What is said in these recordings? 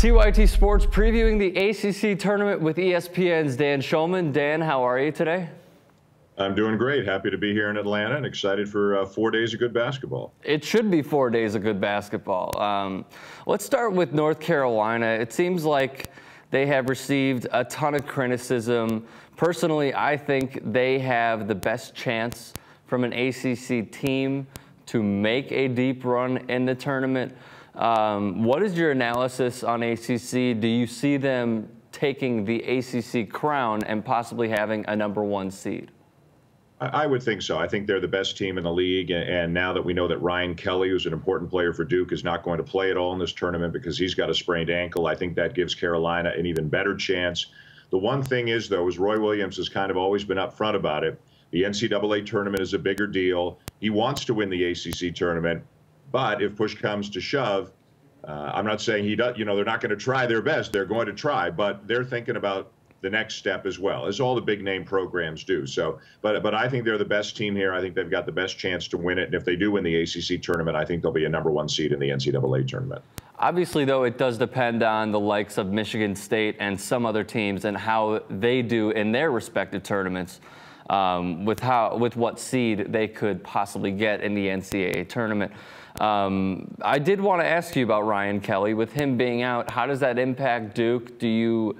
TYT Sports previewing the ACC tournament with ESPN's Dan Shulman. Dan, how are you today? I'm doing great. Happy to be here in Atlanta and excited for uh, four days of good basketball. It should be four days of good basketball. Um, let's start with North Carolina. It seems like they have received a ton of criticism. Personally, I think they have the best chance from an ACC team to make a deep run in the tournament. Um, what is your analysis on ACC? Do you see them taking the ACC crown and possibly having a number one seed? I would think so. I think they're the best team in the league. And now that we know that Ryan Kelly, who's an important player for Duke, is not going to play at all in this tournament because he's got a sprained ankle, I think that gives Carolina an even better chance. The one thing is, though, is Roy Williams has kind of always been upfront about it. The NCAA tournament is a bigger deal. He wants to win the ACC tournament, but if push comes to shove, uh, I'm not saying he does. You know, they're not going to try their best. They're going to try, but they're thinking about the next step as well, as all the big name programs do. So, but but I think they're the best team here. I think they've got the best chance to win it. And if they do win the ACC tournament, I think they'll be a number one seed in the NCAA tournament. Obviously, though, it does depend on the likes of Michigan State and some other teams and how they do in their respective tournaments. Um, with how with what seed they could possibly get in the NCAA tournament. Um, I did want to ask you about Ryan Kelly. With him being out, how does that impact Duke? Do you,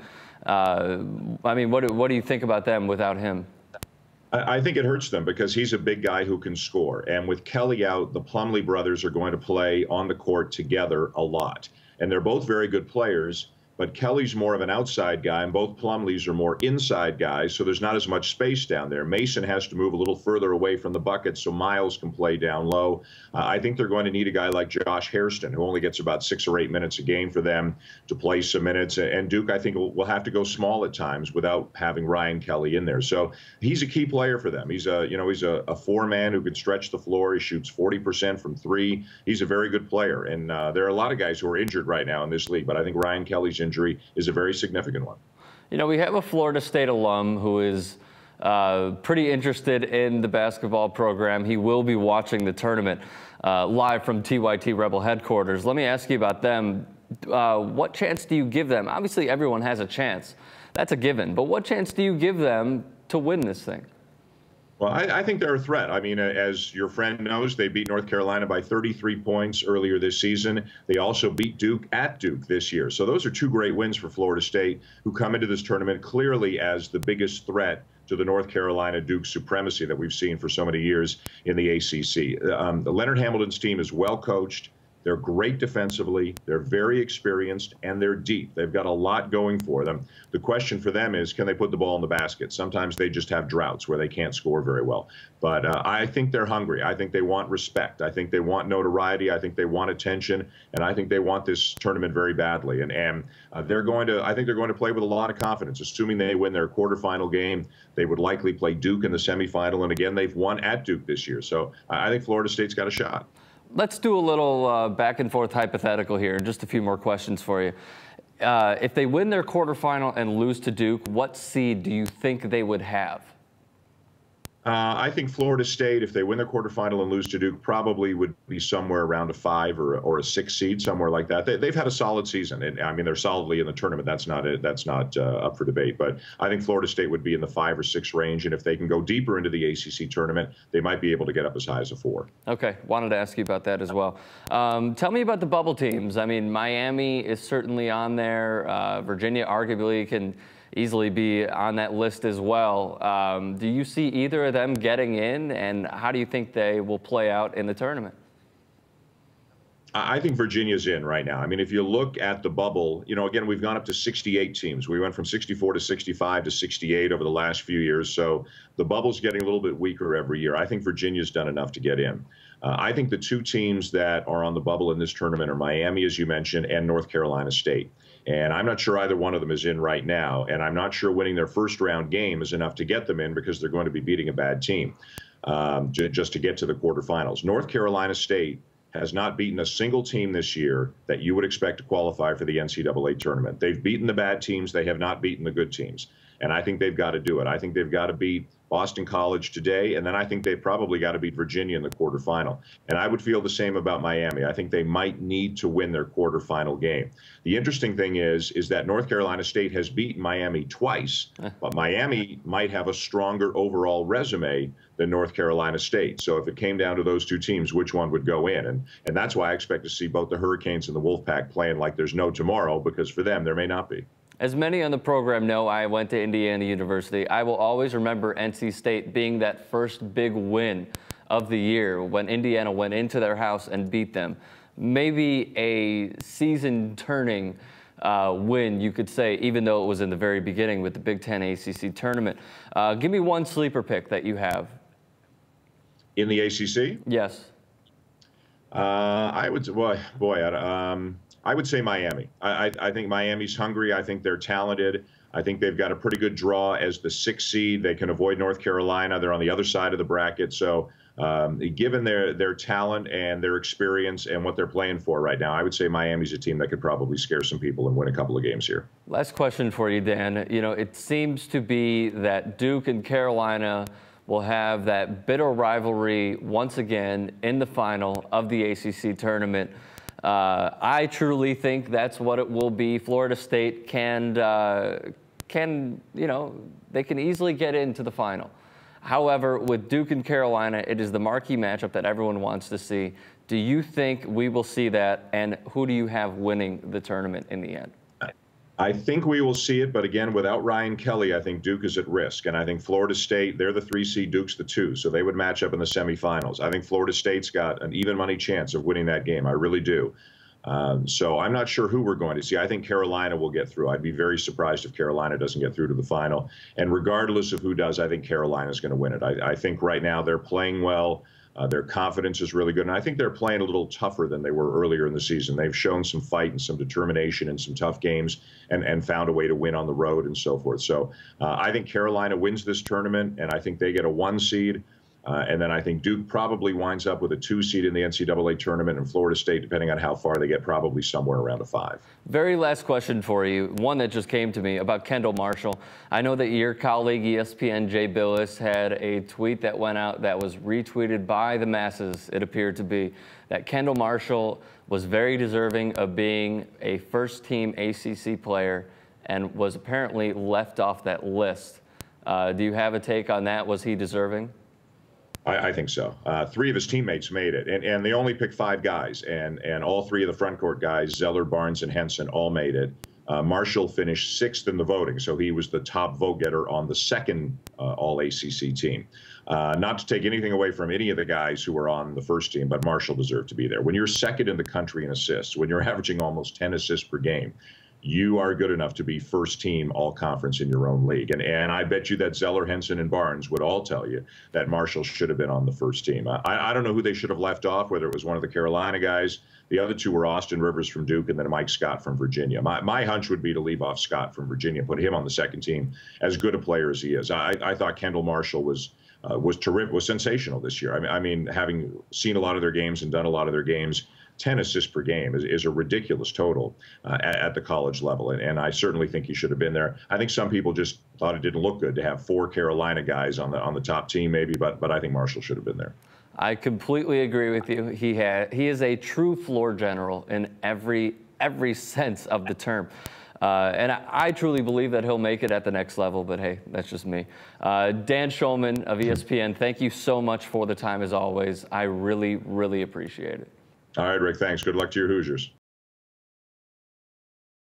uh, I mean, what, what do you think about them without him? I think it hurts them because he's a big guy who can score. And with Kelly out, the Plumlee brothers are going to play on the court together a lot. And they're both very good players but Kelly's more of an outside guy, and both Plumlees are more inside guys, so there's not as much space down there. Mason has to move a little further away from the bucket so Miles can play down low. Uh, I think they're going to need a guy like Josh Hairston, who only gets about six or eight minutes a game for them to play some minutes. And Duke, I think, will, will have to go small at times without having Ryan Kelly in there. So he's a key player for them. He's a, you know, he's a, a four-man who can stretch the floor. He shoots 40% from three. He's a very good player, and uh, there are a lot of guys who are injured right now in this league, but I think Ryan Kelly's injured injury is a very significant one. You know, we have a Florida State alum who is uh, pretty interested in the basketball program. He will be watching the tournament uh, live from TYT Rebel headquarters. Let me ask you about them. Uh, what chance do you give them? Obviously, everyone has a chance. That's a given. But what chance do you give them to win this thing? Well, I, I, think they're a threat. I mean, as your friend knows, they beat North Carolina by 33 points earlier this season. They also beat Duke at Duke this year. So those are two great wins for Florida State, who come into this tournament clearly as the biggest threat to the North Carolina Duke supremacy that we've seen for so many years in the ACC. Um, the Leonard Hamilton's team is well coached. They're great defensively. They're very experienced and they're deep. They've got a lot going for them. The question for them is can they put the ball in the basket? Sometimes they just have droughts where they can't score very well. But uh, I think they're hungry. I think they want respect. I think they want notoriety. I think they want attention. And I think they want this tournament very badly. And, and uh, they're going to, I think they're going to play with a lot of confidence. Assuming they win their quarterfinal game, they would likely play Duke in the semifinal. And again, they've won at Duke this year. So I think Florida State's got a shot. Let's do a little uh, back and forth hypothetical here. And just a few more questions for you. Uh, if they win their quarterfinal and lose to Duke, what seed do you think they would have? Uh, I think Florida State, if they win their quarterfinal and lose to Duke, probably would be somewhere around a five or, or a six seed, somewhere like that. They, have had a solid season, and I mean they're solidly in the tournament. That's not a, that's not uh, up for debate. But I think Florida State would be in the five or six range, and if they can go deeper into the ACC tournament, they might be able to get up as high as a four. Okay, wanted to ask you about that as well. Um, tell me about the bubble teams. I mean, Miami is certainly on there. Uh, Virginia arguably can easily be on that list as well. Um, do you see either of them getting in, and how do you think they will play out in the tournament? I think Virginia's in right now. I mean, if you look at the bubble, you know, again, we've gone up to 68 teams. We went from 64 to 65 to 68 over the last few years. So the bubble's getting a little bit weaker every year. I think Virginia's done enough to get in. Uh, I think the two teams that are on the bubble in this tournament are Miami, as you mentioned, and North Carolina State. And I'm not sure either one of them is in right now. And I'm not sure winning their first round game is enough to get them in because they're going to be beating a bad team um, just to get to the quarterfinals. North Carolina State has not beaten a single team this year that you would expect to qualify for the NCAA tournament. They've beaten the bad teams, they have not beaten the good teams. And I think they've got to do it. I think they've got to beat Boston College today, and then I think they've probably got to beat Virginia in the quarterfinal. And I would feel the same about Miami. I think they might need to win their quarterfinal game. The interesting thing is, is that North Carolina State has beaten Miami twice, but Miami might have a stronger overall resume than North Carolina State. So if it came down to those two teams, which one would go in? And and that's why I expect to see both the Hurricanes and the Wolfpack playing like there's no tomorrow, because for them there may not be. As many on the program know, I went to Indiana University. I will always remember NC State being that first big win of the year when Indiana went into their house and beat them. Maybe a season turning uh, win, you could say, even though it was in the very beginning with the Big Ten ACC tournament. Uh, give me one sleeper pick that you have. In the ACC? Yes. Uh, I would, boy, boy, um, I would say Miami. I, I, I, think Miami's hungry. I think they're talented. I think they've got a pretty good draw as the sixth seed. They can avoid North Carolina. They're on the other side of the bracket. So, um, given their their talent and their experience and what they're playing for right now, I would say Miami's a team that could probably scare some people and win a couple of games here. Last question for you, Dan. You know, it seems to be that Duke and Carolina will have that bitter rivalry once again in the final of the ACC tournament. Uh, I truly think that's what it will be. Florida State can, uh, can, you know, they can easily get into the final. However, with Duke and Carolina, it is the marquee matchup that everyone wants to see. Do you think we will see that, and who do you have winning the tournament in the end? I think we will see it, but again, without Ryan Kelly, I think Duke is at risk. And I think Florida State, they're the three seed, Duke's the two, so they would match up in the semifinals. I think Florida State's got an even money chance of winning that game. I really do. Um, so I'm not sure who we're going to see. I think Carolina will get through. I'd be very surprised if Carolina doesn't get through to the final. And regardless of who does, I think Carolina is going to win it. I, I think right now they're playing well. Uh, their confidence is really good. And I think they're playing a little tougher than they were earlier in the season. They've shown some fight and some determination in some tough games and, and found a way to win on the road and so forth. So uh, I think Carolina wins this tournament, and I think they get a one seed. Uh, and then I think Duke probably winds up with a two seed in the NCAA tournament, and Florida State, depending on how far they get, probably somewhere around a five. Very last question for you, one that just came to me about Kendall Marshall. I know that your colleague ESPN Jay Bilas had a tweet that went out that was retweeted by the masses. It appeared to be that Kendall Marshall was very deserving of being a first-team ACC player and was apparently left off that list. Uh, do you have a take on that? Was he deserving? I, I think so. Uh, three of his teammates made it, and, and they only picked five guys, and, and all three of the front court guys, Zeller, Barnes, and Henson, all made it. Uh, Marshall finished sixth in the voting, so he was the top vote getter on the second uh, All ACC team. Uh, not to take anything away from any of the guys who were on the first team, but Marshall deserved to be there. When you're second in the country in assists, when you're averaging almost 10 assists per game, you are good enough to be first team all conference in your own league. And and I bet you that Zeller, Henson, and Barnes would all tell you that Marshall should have been on the first team. I, I don't know who they should have left off, whether it was one of the Carolina guys. The other two were Austin Rivers from Duke and then Mike Scott from Virginia. My, my hunch would be to leave off Scott from Virginia, put him on the second team, as good a player as he is. I, I thought Kendall Marshall was uh, was terrific, was sensational this year. I mean, I mean, having seen a lot of their games and done a lot of their games, 10 assists per game is, is a ridiculous total uh, at, at, the college level. And, and, I certainly think he should have been there. I think some people just thought it didn't look good to have four Carolina guys on the on the top team, maybe, but but I think Marshall should have been there. I completely agree with you. He had he is a true floor general in every every sense of the term. Uh, and I, I, truly believe that he'll make it at the next level, but hey, that's just me. Uh, Dan Shulman of ESPN, thank you so much for the time as always. I really, really appreciate it. All right, Rick, thanks. Good luck to your Hoosiers.